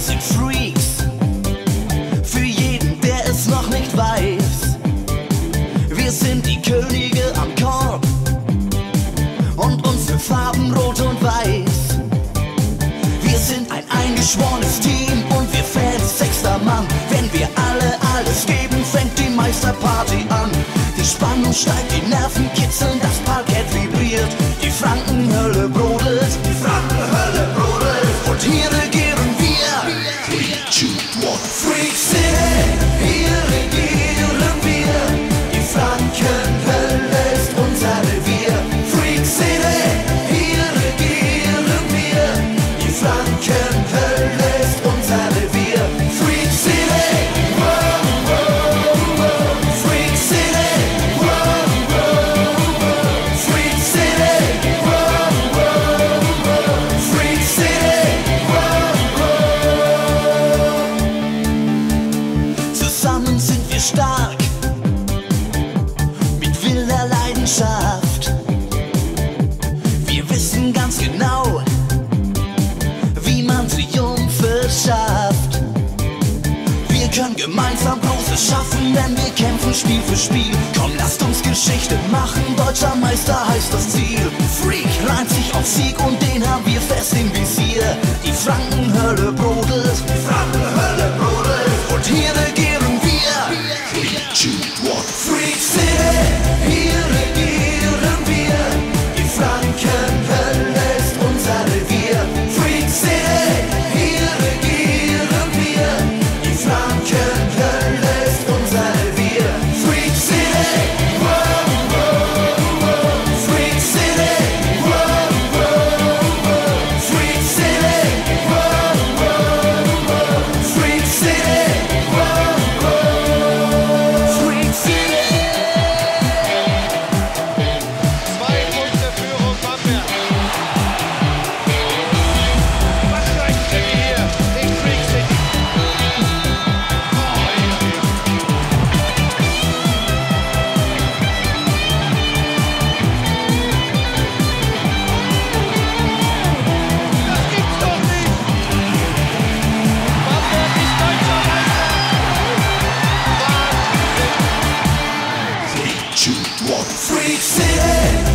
bisschen Freaks. Für jeden, der es noch nicht weiß. Wir sind die Könige am Korb. Und unsere Farben rot und weiß. Wir sind ein eingeschworenes Team und wir Fans sechster Mann, wenn wir alle stark, mit wilder Leidenschaft. Wir wissen ganz genau, wie man Triumphe schafft. Wir können gemeinsam Großes schaffen, denn wir kämpfen Spiel für Spiel. Komm, lasst uns Geschichte machen, deutscher Meister heißt das Ziel. Freak reimt sich auf Sieg und den haben wir fest im Visier. Die Frankenhölle brodelt, die Frankenhölle City